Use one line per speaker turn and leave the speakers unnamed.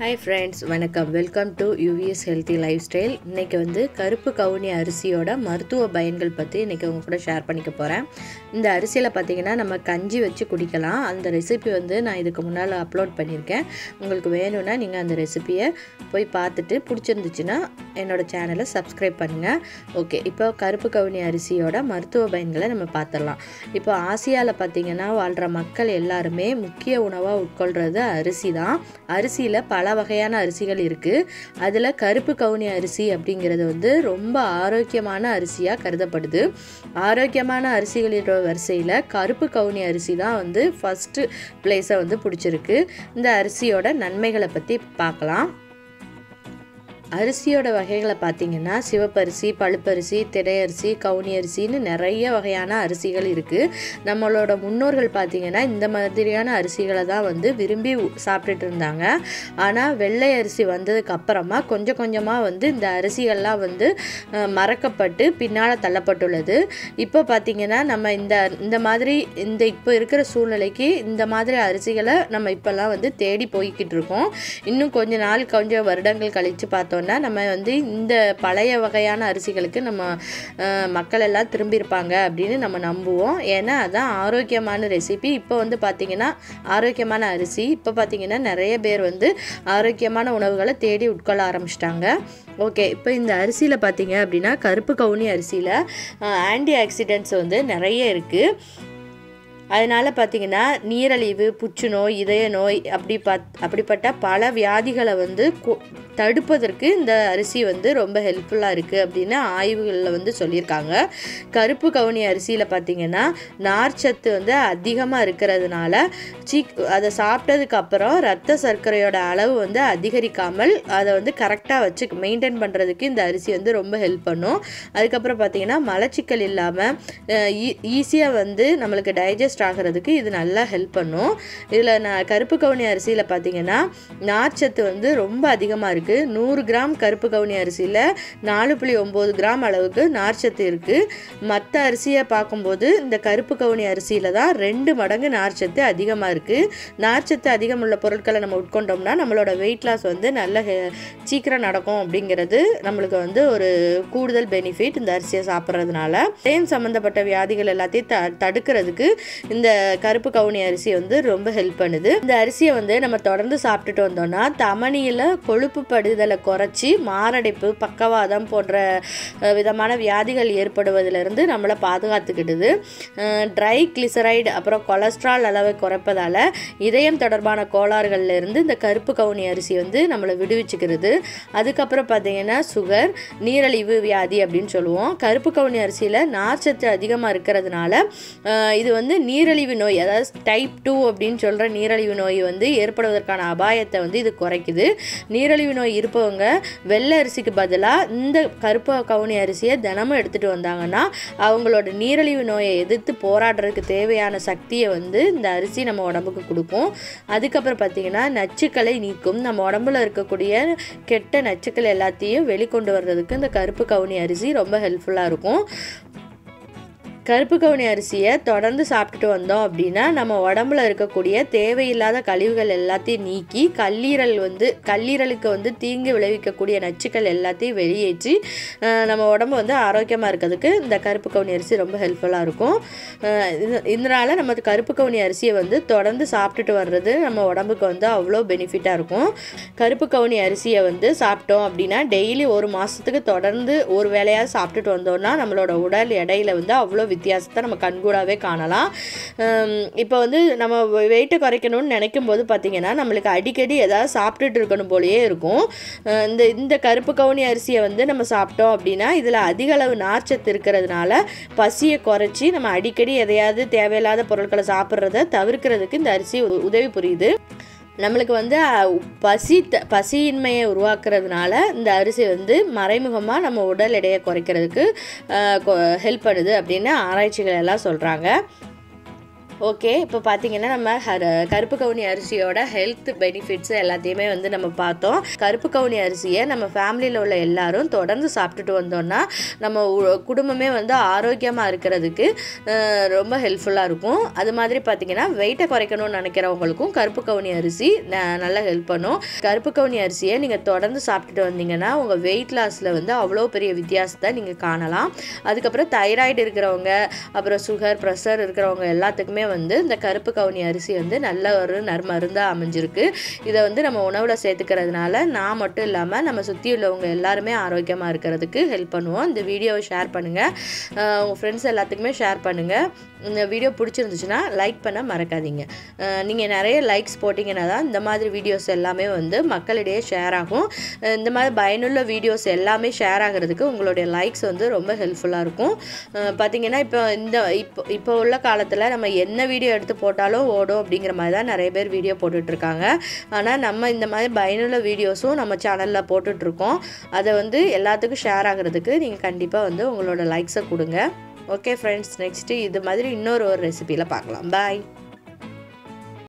Hi friends வணக்கம். Welcome to UVS healthy lifestyle இன்றைக்கி வந்து கருப்பு கவுனி அரிசியோட மருத்துவ பயன்கள் பற்றி இன்றைக்கி உங்கள் கூட ஷேர் பண்ணிக்க போகிறேன் இந்த அரிசியில் பார்த்தீங்கன்னா நம்ம கஞ்சி வச்சு குடிக்கலாம். அந்த ரெசிபி வந்து நான் இதுக்கு முன்னால் அப்லோட் பண்ணியிருக்கேன். உங்களுக்கு வேணும்னா நீங்கள் அந்த ரெசிபியை போய் பார்த்துட்டு பிடிச்சிருந்துச்சுன்னா என்னோடய சேனலை சப்ஸ்கிரைப் பண்ணுங்கள் ஓகே இப்போ கருப்பு கவுனி அரிசியோட மருத்துவ பயன்களை நம்ம பார்த்துடலாம். இப்போ ஆசியாவில் பார்த்திங்கன்னா வாழ்கிற மக்கள் எல்லாருமே முக்கிய உணவாக உட்கொள்கிறது அரிசி தான். அரிசியில் பல வகையான அரிசிகள் இருக்குது அதில் கருப்பு கவுனி அரிசி அப்படிங்கிறது வந்து ரொம்ப ஆரோக்கியமான அரிசியாக கருதப்படுது. ஆரோக்கியமான அரிசிகளின் வரிசையில் கருப்பு கவுனி அரிசி தான் வந்து ஃபஸ்ட்டு பிளேஸை வந்து பிடிச்சிருக்கு. இந்த அரிசியோட நன்மைகளை பற்றி பார்க்கலாம். அரிசியோட வகைகளை பார்த்தீங்கன்னா சிவப்பரிசி பழுப்பரிசி திடையரிசி கவுனி அரிசின்னு நிறைய வகையான அரிசிகள் இருக்குது நம்மளோட முன்னோர்கள் பார்த்தீங்கன்னா இந்த மாதிரியான அரிசிகளை தான் வந்து விரும்பி சாப்பிட்டுட்டு இருந்தாங்க. ஆனால் வெள்ளை அரிசி வந்ததுக்கு அப்புறமா கொஞ்சம் கொஞ்சமாக வந்து இந்த அரிசிகள்லாம் வந்து மறக்கப்பட்டு பின்னால் தள்ளப்பட்டுள்ளது. இப்போ பார்த்தீங்கன்னா நம்ம இந்த இந்த மாதிரி இந்த இப்போ இருக்கிற சூழ்நிலைக்கு இந்த மாதிரி அரிசிகளை நம்ம இப்போல்லாம் வந்து தேடி போய்கிட்டு இருக்கோம். இன்னும் கொஞ்ச நாள் கொஞ்சம் வருடங்கள் கழித்து பார்த்தோம் பார்த்தோன்னா நம்ம வந்து இந்த பழைய வகையான அரிசிகளுக்கு நம்ம மக்கள் எல்லாம் திரும்பியிருப்பாங்க அப்படின்னு நம்ம நம்புவோம். ஏன்னா அதான் ஆரோக்கியமான ரெசிபி இப்போ வந்து பார்த்திங்கன்னா ஆரோக்கியமான அரிசி. இப்போ பார்த்திங்கன்னா நிறைய பேர் வந்து ஆரோக்கியமான உணவுகளை தேடி உட்கொள்ள ஆரம்பிச்சிட்டாங்க. ஓகே இப்போ இந்த அரிசியில் பார்த்தீங்க அப்படின்னா கருப்பு கவுனி அரிசியில் ஆன்டி ஆக்சிடென்ட்ஸ் வந்து நிறைய இருக்குது அதனால் பார்த்திங்கன்னா நீரழிவு புற்றுநோய் இதய நோய் அப்படி பத் அப்படிப்பட்ட பல வியாதிகளை வந்து தடுப்பதற்கு இந்த அரிசி வந்து ரொம்ப ஹெல்ப்ஃபுல்லாக இருக்குது அப்படின்னு ஆய்வுகளில் வந்து சொல்லியிருக்காங்க. கருப்பு கவுனி அரிசியில் பார்த்திங்கன்னா நார்ச்சத்து வந்து அதிகமாக இருக்கிறதுனால சீக் அதை சாப்பிட்டதுக்கு அப்புறம் ரத்த சர்க்கரையோட அளவு வந்து அதிகரிக்காமல் அதை வந்து கரெக்டாக வச்சு மெயின்டைன் பண்ணுறதுக்கு இந்த அரிசி வந்து ரொம்ப ஹெல்ப் பண்ணும். அதுக்கப்புறம் பார்த்திங்கன்னா மலச்சிக்கல் இல்லாமல் ஈஸியாக வந்து நம்மளுக்கு டைஜஸ்ட் டைஜஸ்ட் ஆகிறதுக்கு இது நல்லா ஹெல்ப் பண்ணும். இதில் நான் கருப்பு கவுனி அரிசியில் பார்த்தீங்கன்னா நார்ச்சத்து வந்து ரொம்ப அதிகமாக இருக்குது நூறு கிராம் கருப்பு கவுனி அரிசியில் நாலு புள்ளி ஒம்பது கிராம் அளவுக்கு நார்ச்சத்து இருக்குது மற்ற அரிசியை பார்க்கும்போது இந்த கருப்பு கவுனி அரிசியில் தான் ரெண்டு மடங்கு நார்ச்சத்து அதிகமாக இருக்குது நார்ச்சத்து அதிகம் உள்ள பொருட்களை நம்ம உட்கொண்டோம்னா நம்மளோட வெயிட் லாஸ் வந்து நல்ல சீக்கிரம் நடக்கும் அப்படிங்கிறது நம்மளுக்கு வந்து ஒரு கூடுதல் பெனிஃபிட் இந்த அரிசியை சாப்பிட்றதுனால. தேன் சம்மந்தப்பட்ட வியாதிகள் எல்லாத்தையும் த தடுக்கிறதுக்கு இந்த கருப்பு கவுனி அரிசி வந்து ரொம்ப ஹெல்ப் பண்ணுது. இந்த அரிசியை வந்து நம்ம தொடர்ந்து சாப்பிட்டுட்டு வந்தோம்னா தமனியில் கொழுப்பு படுதலை குறைச்சி மாரடைப்பு பக்கவாதம் போன்ற விதமான வியாதிகள் ஏற்படுவதிலிருந்து நம்மளை பாதுகாத்துக்கிடுது ட்ரை கிளிசரைடு அப்புறம் கொலஸ்ட்ரால் அளவை குறைப்பதால் இதயம் தொடர்பான கோளாறுகள்லேருந்து இந்த கருப்பு கவுனி அரிசி வந்து நம்மளை விடுவிச்சுக்கிறது. அதுக்கப்புறம் பார்த்தீங்கன்னா சுகர் நீரழிவு வியாதி அப்படின்னு சொல்லுவோம். கருப்பு கவுனி அரிசியில் நார்ச்சத்து அதிகமாக இருக்கிறதுனால இது வந்து நீரிழிவு நோய் அதாவது டைப் டூ அப்படின்னு சொல்கிற நீரிழிவு நோய் வந்து ஏற்படுவதற்கான அபாயத்தை வந்து இது குறைக்குது. நீரிழிவு நோய் இருப்பவங்க வெள்ளை அரிசிக்கு பதிலாக இந்த கருப்பு கவுனி அரிசியை தினமும் எடுத்துகிட்டு வந்தாங்கன்னா அவங்களோட நீரிழிவு நோயை எதிர்த்து போராடுறதுக்கு தேவையான சக்தியை வந்து இந்த அரிசி நம்ம உடம்புக்கு கொடுக்கும். அதுக்கப்புறம் பார்த்திங்கன்னா நச்சுக்களை நீக்கும். நம்ம உடம்புல இருக்கக்கூடிய கெட்ட நச்சுக்கள் எல்லாத்தையும் வெளிக்கொண்டு வர்றதுக்கு இந்த கருப்பு கவுனி அரிசி ரொம்ப ஹெல்ப்ஃபுல்லாக இருக்கும். கருப்பு கவுனி அரிசியை தொடர்ந்து சாப்பிட்டுட்டு வந்தோம் அப்படின்னா நம்ம உடம்புல இருக்கக்கூடிய தேவையில்லாத கழிவுகள் எல்லாத்தையும் நீக்கி கல்லீரல் வந்து கல்லீரலுக்கு வந்து தீங்கு விளைவிக்கக்கூடிய நச்சுக்கள் எல்லாத்தையும் வெளியேற்றி நம்ம உடம்பு வந்து ஆரோக்கியமாக இருக்கிறதுக்கு இந்த கருப்பு கவுனி அரிசி ரொம்ப ஹெல்ப்ஃபுல்லாக இருக்கும். இதனால் நம்ம கருப்பு கவுனி அரிசியை வந்து தொடர்ந்து சாப்பிட்டுட்டு வர்றது நம்ம உடம்புக்கு வந்து அவ்வளோ பெனிஃபிட்டாக இருக்கும். கருப்பு கவுனி அரிசியை வந்து சாப்பிட்டோம் அப்படின்னா டெய்லி ஒரு மாதத்துக்கு தொடர்ந்து ஒரு வேலையாக சாப்பிட்டுட்டு வந்தோம்னா நம்மளோட உடல் எடையில் வந்து அவ்வளோ வித்தியாசத்தை நம்ம கண்கூடாகவே காணலாம். இப்போ வந்து நம்ம வெயிட்டை குறைக்கணும்னு நினைக்கும் போது பார்த்திங்கன்னா நம்மளுக்கு அடிக்கடி எதாவது சாப்பிட்டுட்டு இருக்கணும் போலயே இருக்கும். இந்த இந்த கருப்பு கவுனி அரிசியை வந்து நம்ம சாப்பிட்டோம் அப்படின்னா இதில் அதிக அளவு நார்ச்சத்து இருக்கிறதுனால பசியை குறைச்சி நம்ம அடிக்கடி எதையாவது தேவையில்லாத பொருட்களை சாப்பிட்றத தவிர்க்கிறதுக்கு இந்த அரிசி உதவி புரியுது. நம்மளுக்கு வந்து பசி த பசியின்மையை உருவாக்குறதுனால இந்த அரிசி வந்து மறைமுகமாக நம்ம உடல் எடையை குறைக்கிறதுக்கு ஹெல்ப் பண்ணுது அப்படின்னு ஆராய்ச்சிகள் எல்லாம் சொல்கிறாங்க ஓகே இப்போ பார்த்தீங்கன்னா நம்ம ஹர- கருப்பு கவுனி அரிசியோட ஹெல்த் பெனிஃபிட்ஸ் எல்லாத்தையுமே வந்து நம்ம பார்த்தோம். கருப்பு கவுனி அரிசியை நம்ம ஃபேமிலியில் உள்ள எல்லாரும் தொடர்ந்து சாப்பிட்டுட்டு வந்தோம்னா நம்ம உ- குடும்பமே வந்து ஆரோக்கியமாக இருக்கிறதுக்கு ரொம்ப ஹெல்ப்ஃபுல்லாக இருக்கும். அது மாதிரி பார்த்தீங்கன்னா வெயிட்டை குறைக்கணும்னு நினைக்கிறவங்களுக்கும் கருப்பு கவுனி அரிசி ந- நல்லா ஹெல்ப் பண்ணும். கருப்பு கவுனி அரிசியை நீங்கள் தொடர்ந்து சாப்பிட்டுட்டு வந்தீங்கன்னா உங்கள் வெயிட் லாஸில் வந்து அவ்வளோ பெரிய வித்தியாசத்தை நீங்கள் காணலாம். அதுக்கப்புறம் தைராய்டு இருக்கிறவங்க அப்புறம் சுகர் ப்ரெஷர் இருக்கிறவங்க எல்லாத்துக்குமே வந்து இந்த கருப்பு கவுனி அரிசி வந்து நல்ல ஒரு நற்மருந்தாக அமைஞ்சிருக்கு. இதை வந்து நம்ம உணவில் சேர்த்துக்கிறதுனால நான் மட்டும் இல்லாமல் நம்ம சுற்றி உள்ளவங்க எல்லாருமே ஆரோக்கியமாக இருக்கிறதுக்கு ஹெல்ப் பண்ணுவோம். இந்த வீடியோவை ஷேர் பண்ணுங்கள் உங்கள் ஃப்ரெண்ட்ஸ் எல்லாத்துக்குமே ஷேர் பண்ணுங்கள் இந்த வீடியோ பிடிச்சிருந்துச்சுன்னா லைக் பண்ண மறக்காதீங்க. நீங்கள் நிறைய லைக்ஸ் போட்டிங்கன்னா தான் இந்த மாதிரி வீடியோஸ் எல்லாமே வந்து மக்களிடையே ஷேர் ஆகும். இந்த மாதிரி பயனுள்ள வீடியோஸ் எல்லாமே ஷேர் ஆகிறதுக்கு உங்களுடைய லைக்ஸ் வந்து ரொம்ப ஹெல்ப்ஃபுல்லாக இருக்கும். பார்த்தீங்கன்னா இப்போ இந்த இப்போ இப்போ உள்ள காலத்தில் நம்ம என்ன வீடியோ எடுத்து போட்டாலும் ஓடும் அப்படிங்கிற மாதிரி தான் நிறைய பேர் வீடியோ போட்டுட்ருக்காங்க. ஆனால் நம்ம இந்த மாதிரி பயனுள்ள வீடியோஸும் நம்ம சேனலில் போட்டுட்ருக்கோம். அதை வந்து எல்லாத்துக்கும் ஷேர் ஆகிறதுக்கு நீங்கள் கண்டிப்பாக வந்து உங்களோட லைக்ஸை கொடுங்க. ஓகே ஃப்ரெண்ட்ஸ் நெக்ஸ்ட்டு இது மாதிரி இன்னொரு ஒரு ரெசிபியில் பார்க்கலாம். பாய்